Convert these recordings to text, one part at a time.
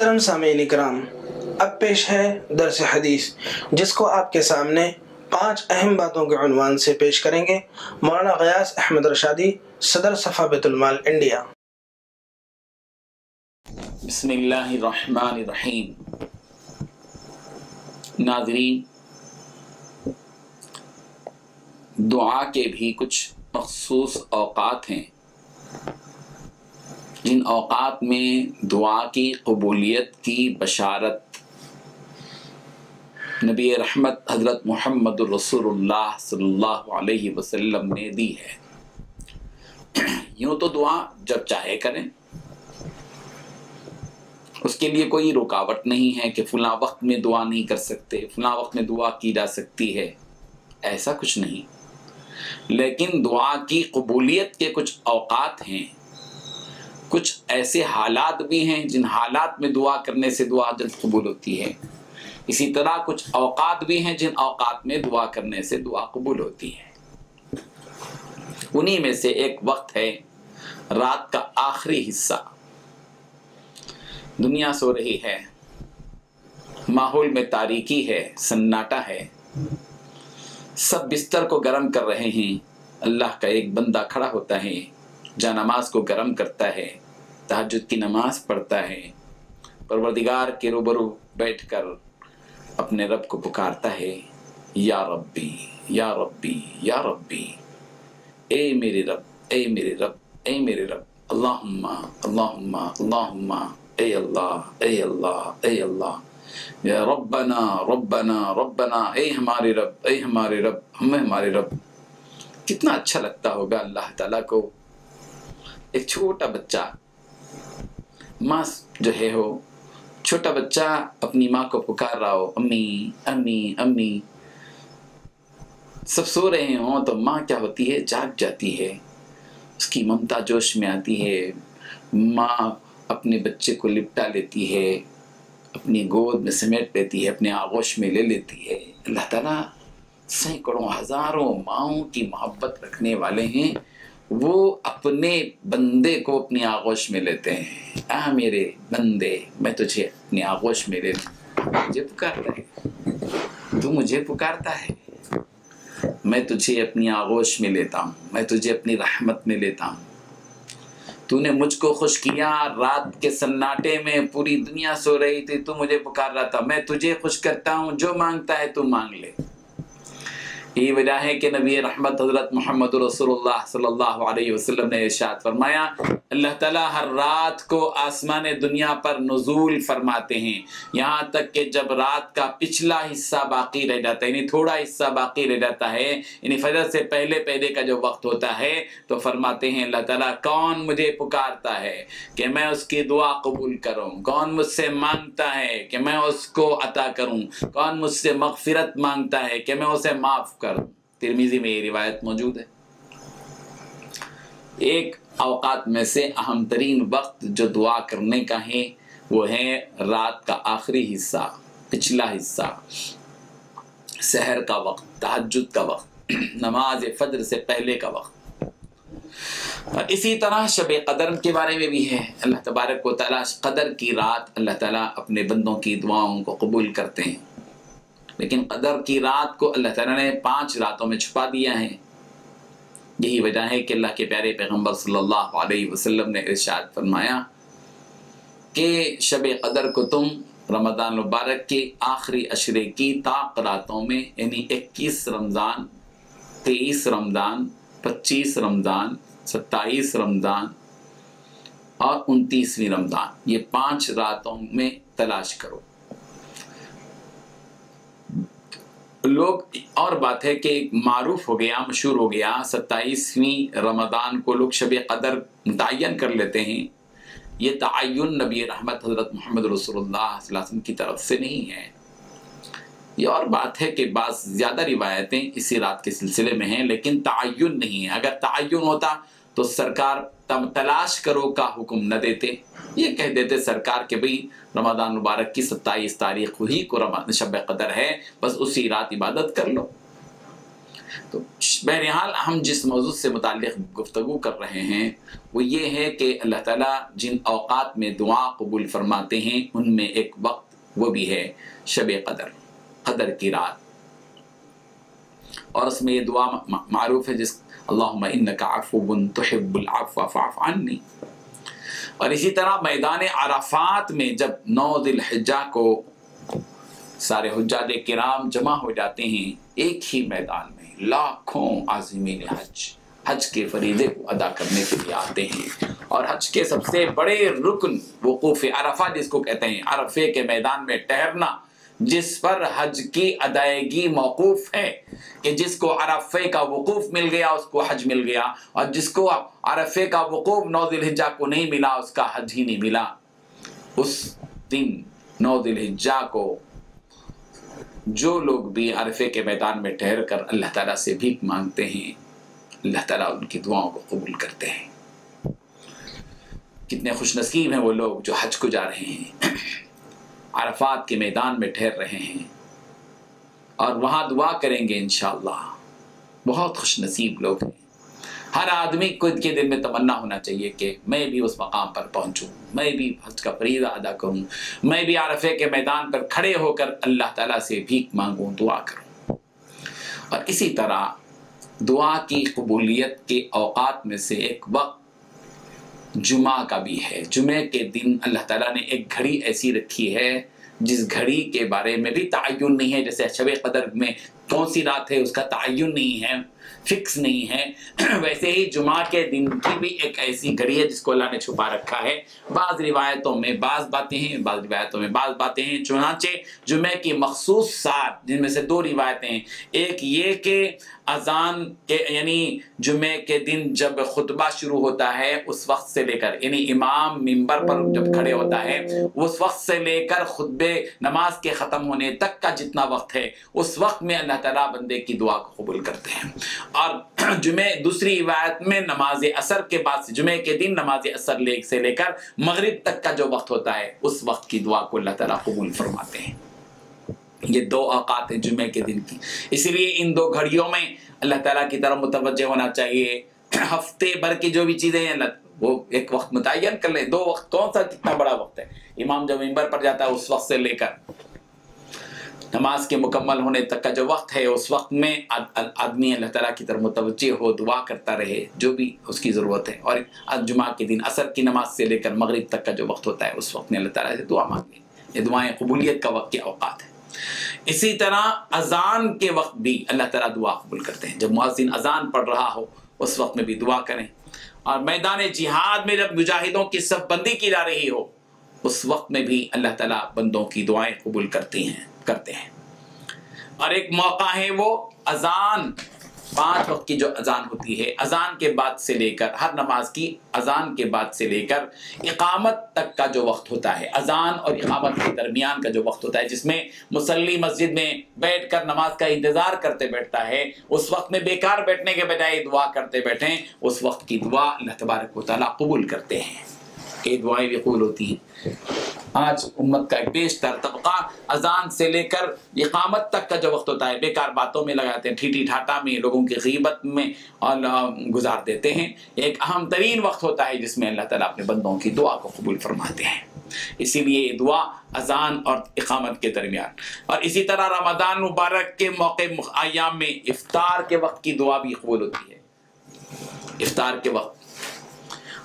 मोहतरम सामीन इकराम, अब पेश है दरस हदीस, जिसको आपके सामने पाँच अहम बातों के उनवान से पेश करेंगे। मौलाना गयास अहमद रशादी, सदर सफ़ा बैतुलमाल इंडिया। बिस्मिल्लाहिर्रहमानिर्रहीम। नाजरीन, दुआ के भी कुछ मखसूस अवकात हैं। जिन अवकात में दुआ की, कबूलियत की बशारत। नबी रहमत हज़रत मोहम्मद अलैहि वसल्लम ने दी है। यूँ तो दुआ जब चाहे करें। उसके लिए कोई रुकावट नहीं है कि फला वक्त में दुआ नहीं कर सकते, फला वक्त में दुआ की जा सकती है। ऐसा कुछ नहीं। लेकिन दुआ की कबूलियत के कुछ अवकात हैं। कुछ ऐसे हालात भी हैं जिन हालात में दुआ करने से दुआ जल्द कबूल होती है। इसी तरह कुछ अवकात भी हैं जिन अवकात में दुआ करने से दुआ कबूल होती है। उन्हीं में से एक वक्त है रात का आखिरी हिस्सा। दुनिया सो रही है, माहौल में तारीकी है, सन्नाटा है। सब बिस्तर को गर्म कर रहे हैं, अल्लाह का एक बंदा खड़ा होता है। जा नमाज़ को गर्म करता है तहजद की नमाज़ पढ़ता है, परवरदिगार के रूबरू बैठकर अपने रब को पुकारता है, या रब्बी या रब्बी या रब्बी, ए मेरे रब, ए मेरे रब, ए मेरे रब हमारे रब, हमें हमारे रब। कितना अच्छा लगता होगा अल्लाह ताला को एक छोटा बच्चा। माँ जो है हो छोटा बच्चा अपनी माँ को पुकार रहा हो, अम्मी अम्मी अम्मी। सब सो रहे हों तो माँ क्या होती है? जाग जाती है। उसकी ममता जोश में आती है। माँ अपने बच्चे को लिपटा लेती है, अपनी गोद में समेट लेती है, अपने आगोश में ले लेती है। अल्लाह ताला सैकड़ों, हज़ारों माओं की मोहब्बत रखने वाले हैं। वो अपने बंदे को अपनी आगोश में लेते हैं। आ मेरे बंदे, मैं तुझे अपनी आगोश में ले मुझे पुकारता है। तू मुझे पुकारता है। मैं तुझे अपनी आगोश में लेता हूँ। मैं तुझे अपनी रहमत में लेता हूँ। तूने मुझको खुश किया, रात के सन्नाटे में पूरी दुनिया सो रही थी, तू मुझे पुकार रहा था। मैं तुझे खुश करता हूँ, जो माँगता है तू मांग ले। यही वजह है कि नबी रहमत हज़रत मोहम्मद वसल्लम ने इरशाद फरमाया अल्लाह ताला हर रात को आसमान दुनिया पर नजूल फरमाते हैं यहाँ तक कि जब रात का पिछला हिस्सा बाकी रह जाता है यानी थोड़ा हिस्सा बाकी रह जाता है यानी फजर से पहले पहले का जो वक्त होता है तो फरमाते हैं अल्लाह ताला कौन मुझे पुकारता है कि मैं उसकी दुआ कबूल करूँ कौन मुझसे माँगता है कि मैं उसको अता करूँ कौन मुझसे मगफिरत माँगता है कि मैं उसे माफ़ करूँ कर तिरमीजी में ये रिवायत मौजूद है। एक अवकात में से अहम तरीन वक्त जो दुआ करने का है, वो है रात का आखिरी हिस्सा, पिछला हिस्सा सहर का वक्त तहजद का वक्त, नमाज़ फजर से पहले का वक्त। इसी तरह शब कदर के बारे में भी है। अल्लाह तबारक व कदर की रात अल्लाह ताला अपने बंदों की दुआओं को कबूल करते हैं। लेकिन कदर की रात को अल्लाह ताला ने पाँच रातों में छुपा दिया है। यही वजह है कि अल्लाह के प्यारे पैगंबर वसल्लम ने इरशाद फरमाया कि शब कदर को तुम रमज़ान मुबारक के आखिरी अशरे की ताक रातों में, यानी इक्कीस रमज़ान, तेईस रमज़ान, पच्चीस रमज़ान, सत्ताईस रमज़ान और उनतीसवीं रमज़ान, ये पाँच रातों में तलाश करो। लोग, और बात है कि मारूफ हो गया, मशहूर हो गया, सत्ताईसवीं रमदान को लोग शब कदर मुतन कर लेते हैं। ये तयन नबी रहमत हज़रत मोहम्मद रसोल्ला की तरफ़ से नहीं है। ये और बात है कि बास ज़्यादा रिवायतें इसी रात के सिलसिले में हैं, लेकिन तयन नहीं है। अगर तयन होता तो सरकार तम तलाश करो का हुक्म न देते। ये कह देते सरकार के भाई रमदान मुबारक की सत्ताईस तारीख ही को शब कदर है, बस उसी रात इबादत कर लो। तो बहरहाल हम जिस मौजूद से मुतल गुफ्तु कर रहे हैं, वो ये है कि अल्लाह ताला जिन अवकात में दुआ कबूल फरमाते हैं, उनमें एक वक्त वो भी है, शब कदर कदर की रात। और उसमें ये दुआ मारूफ है जिस अल्लाह और इसी तरह मैदान अराफात में जब नौ दिल दिलहजा को सारे हजाद कराम जमा हो जाते हैं, एक ही मैदान में लाखों आज़मीन हज हज के फरीदे को अदा करने के लिए आते हैं। और हज के सबसे बड़े रुकन वकूफ़ अरफा जिसको कहते हैं, अरफे के मैदान में ठहरना जिस पर हज की अदायगी मौकूफ है कि जिसको अरफे का वकूफ मिल गया, उसको हज मिल गया, और जिसको अरफे का वकूफ नौ दिलहिजा को नहीं मिला, उसका हज ही नहीं मिला। उस दिन नौ दिलहिजा को जो लोग भी अरफे के मैदान में ठहर कर अल्लाह ताला से भीख मांगते हैं, अल्लाह ताला उनकी दुआओं को कबूल करते हैं। कितने खुशनसीब हैं वो लोग जो हज को जा रहे हैं। अरफात के मैदान में ठहर रहे हैं। और वहाँ दुआ करेंगे इन बहुत खुश नसीब लोग हैं। हर आदमी को के दिल में तमन्ना होना चाहिए कि मैं भी उस मकाम पर पहुंचूं, मैं भी हज का फरीदा अदा करूँ, मैं भी आरफे के मैदान पर खड़े होकर अल्लाह ताला से भीख मांगूं, दुआ करूँ। और इसी तरह दुआ की कबूलियत के औकात में से एक वक्त जुमा का भी है। जुमे के दिन अल्लाह ताला ने एक घड़ी ऐसी रखी है, जिस घड़ी के बारे में भी तयन नहीं है, जैसे शब कदर में कौन सी रात है, उसका तयन नहीं है, फिक्स नहीं है। वैसे ही जुमा के दिन की भी एक ऐसी घड़ी है जिसको अल्लाह ने छुपा रखा है। बाज़ रिवायतों में बाज़ बातें हैं, बाज़ रिवायतों में बाज़ बातें हैं। चुनाचे जुमे की मखसूस सात, जिनमें से दो रिवायतें हैं। एक ये कि अजान के, यानी जुमे के दिन जब खुतबा शुरू होता है, उस वक्त से लेकर, यानी इमाम मिंबर पर जब खड़े होता है, उस वक्त से लेकर खुतबे नमाज़ के ख़त्म होने तक का जितना वक्त है, उस वक्त में अल्लाह ताला बंदे की दुआ को कबूल करते हैं। और जुमे, दूसरी रिवायत में नमाज़ असर के बाद से, जुमे के दिन नमाज़ असर ले, से लेकर मगरिब तक का जो वक्त होता है, उस वक्त की दुआ को अल्लाह ताला कबूल फरमाते हैं। ये दो अवकात हैं जुमे के दिन की। इसीलिए इन दो घड़ियों में अल्लाह ताला की तरफ़ मुतवजह होना चाहिए। हफ़्ते भर की जो भी चीज़ें हैं वो एक वक्त मुतन कर ले। दो वक्त, कौन सा कितना बड़ा वक्त है? इमाम जब मिंबर पर जाता है, उस वक्त से लेकर। नमाज़ के मुकम्मल होने तक का जो वक्त है, उस वक्त में आदमी अल्लाह ताला की तरफ़ मुतवजह हो, दुआ करता रहे, जो भी उसकी ज़रूरत है। और जुमा के दिन, असर की नमाज़ से लेकर मगरिब तक का जो वक्त होता है, उस वक्त में अल्लाह ताला से दुआ मांगे। ये दुआएँ कबूलियत का वक्त के अवकात है। इसी तरह अजान के वक्त भी अल्लाह ताला दुआ कबूल करते हैं। जब मुआजिन अजान पढ़ रहा हो, उस वक्त में भी दुआ करें। और मैदान जिहाद में जब मुजाहिदों की सब बंदी की जा रही हो, उस वक्त में भी अल्लाह ताला बंदों की दुआएँ कबूल करती हैं। करते हैं। और एक मौका है वो अजान, पाँच वक्त की जो अजान होती है, अजान के बाद से लेकर, हर नमाज़ की अजान के बाद से लेकर इकामत तक का जो वक्त होता है, अजान और इकामत के दरमियान का जो वक्त होता है, जिसमें मुसल्ली मस्जिद में बैठकर नमाज़ का इंतज़ार करते बैठता है, उस वक्त में बेकार बैठने के बजाय दुआ करते बैठे, उस वक्त की दुआ अल्लाह तबारक वाली कबूल करते हैं। ये दुआएँ भी कबूल होती हैं। आज उम्मत का एक बेशतर तबका अजान से लेकर इकामत तक का जो वक्त होता है, बेकार बातों में लगाते हैं, ठीठी ठाटा में लोगों की गीबत में और गुजार देते हैं। एक अहम तरीन वक्त होता है जिसमें अल्लाह ताला अपने बंदों की दुआ को कबूल फरमाते हैं। इसीलिए दुआ अजान और इकामत के दरमियान। और इसी तरह रमज़ान मुबारक के मौके, आयाम में इफ्तार के वक्त की दुआ भी कबूल होती है। इफ्तार के वक्त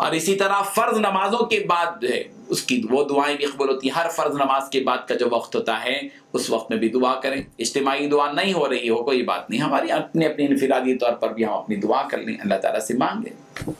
और इसी तरह फ़र्ज़ नमाजों के बाद है, उसकी वो दुआएँ भी कबूल होती हैं। हर फ़र्ज़ नमाज़ के बाद का जो वक्त होता है, उस वक्त में भी दुआ करें। इज्तमाही दुआ नहीं हो रही हो, कोई बात नहीं। हमारी अपने अपने इनफरादी तौर पर भी हम अपनी दुआ कर लें, अल्लाह ताला से मांगें।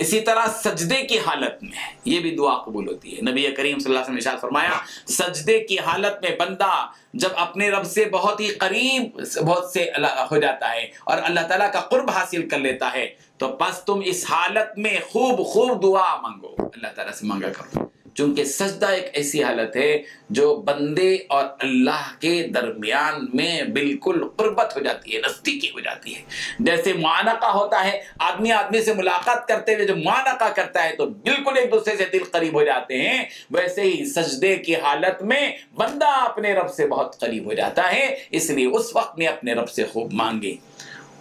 इसी तरह सजदे की हालत में ये भी दुआ कबूल होती है। नबी करीम सल्लल्लाहु अलैहि वसल्लम फरमाया, सजदे की हालत में बंदा जब अपने रब से बहुत ही करीब, बहुत से हो जाता है और अल्लाह ताला का कुर्ब हासिल कर लेता है तो बस तुम इस हालत में खूब खूब दुआ मांगो। अल्लाह ताला से मांगा करो। चूँकि सजदा एक ऐसी हालत है जो बंदे और अल्लाह के दरमियान में बिल्कुल कुर्बत हो जाती है, नज़दीकी हो जाती है। जैसे मानका होता है, आदमी आदमी से मुलाकात करते हुए जो मानका करता है तो बिल्कुल एक दूसरे से दिल करीब हो जाते हैं। वैसे ही सजदे की हालत में बंदा अपने रब से बहुत करीब हो जाता है, इसलिए उस वक्त में अपने रब से खूब मांगे।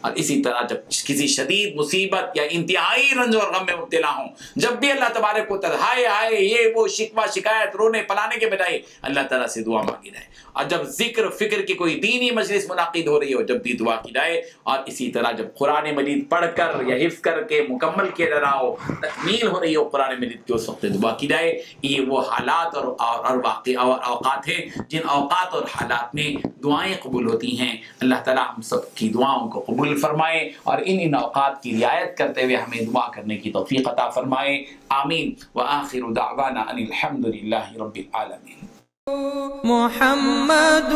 और इसी तरह जब किसी शदीद, मुसीबत या इंतहाई रंज और गम में मुबतला हूँ, जब भी अल्लाह तबारक को हाय हाय, ये वो शिकवा, शिकायत, रोने, पलाने के बजाय अल्लाह ताला से दुआ मांगी जाए। और जब ज़िक्र, फ़िक्र की कोई दीनी मजलिस मुनद हो रही हो, जब भी दुआ की जाए, और इसी तरह जब कुरान मजीद पढ़कर या हिफ करके मुकम्मल किया जा रहा हो, तकमील हो रही हो कुरान मजीद की, उस वक्त दुआ की जाए। ये वो हालात और और वाक़, और अवकात हैं, जिन अवकात और हालात में दुआएँ कबूल होती हैं। अल्लाह ताला हम सब की दुआओं को कबूल कबूल फरमाए और इन इन अवकात की रियायत करते हुए हमें दुआ करने की तोफ़ी फरमाए। आमीन। व आखिर दावाना अनिलहमदिल्ला रबीआलमिन मोहम्मद